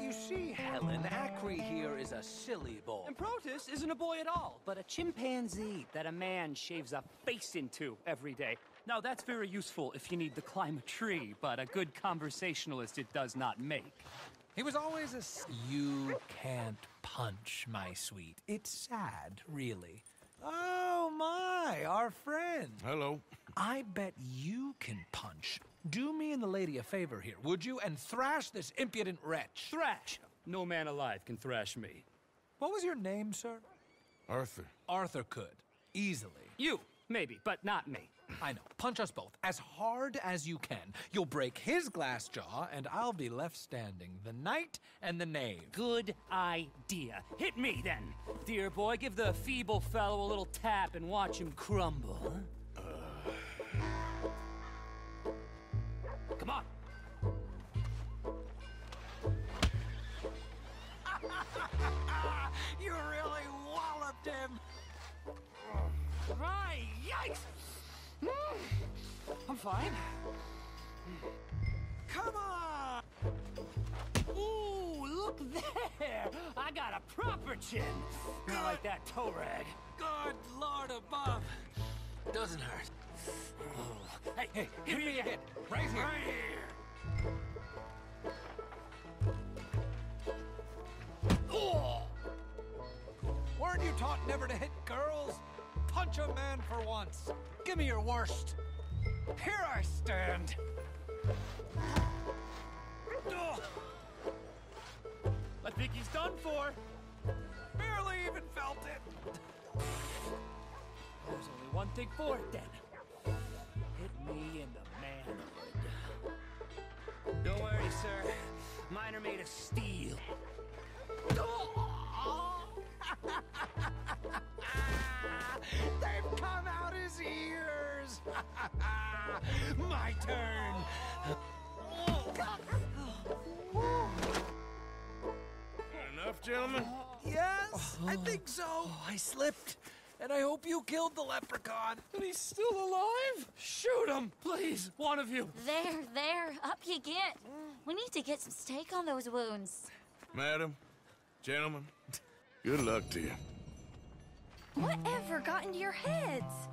You see, Helen, Acri here is a silly boy. And Protus isn't a boy at all, but a chimpanzee that a man shaves a face into every day. Now, that's very useful if you need to climb a tree, but a good conversationalist it does not make. He was always a. s- You can't punch, my sweet. It's sad, really. Oh my, our friend. Hello. I bet you can punch. Do me and the lady a favor here, would you? And thrash this impudent wretch. Thrash! No man alive can thrash me. What was your name, sir? Arthur. Arthur could. Easily. You, maybe, but not me. I know. Punch us both as hard as you can. You'll break his glass jaw, and I'll be left standing. The knight and the knave. Good idea. Hit me then. Dear boy, give the feeble fellow a little tap and watch him crumble. Right, yikes! Hmm. I'm fine. Come on. Ooh, look there! I got a proper chin. Not like that toe rag. Good Lord above. Doesn't hurt. Hey, Hey, hit me again. Right here. Right here. Taught never to hit girls? Punch a man for once. Give me your worst. Here I stand. I think he's done for. barely even felt it. There's only one thing for it then. Hit me in the manhood. Don't worry, sir. Mine are made of steel. My turn. Enough, gentlemen? Yes, I think so. Oh, I slipped, and I hope you killed the leprechaun. And he's still alive? Shoot him, please, one of you. There, there, up you get. We need to get some steak on those wounds. Madam? Gentlemen? Good luck to you. Whatever got into your heads?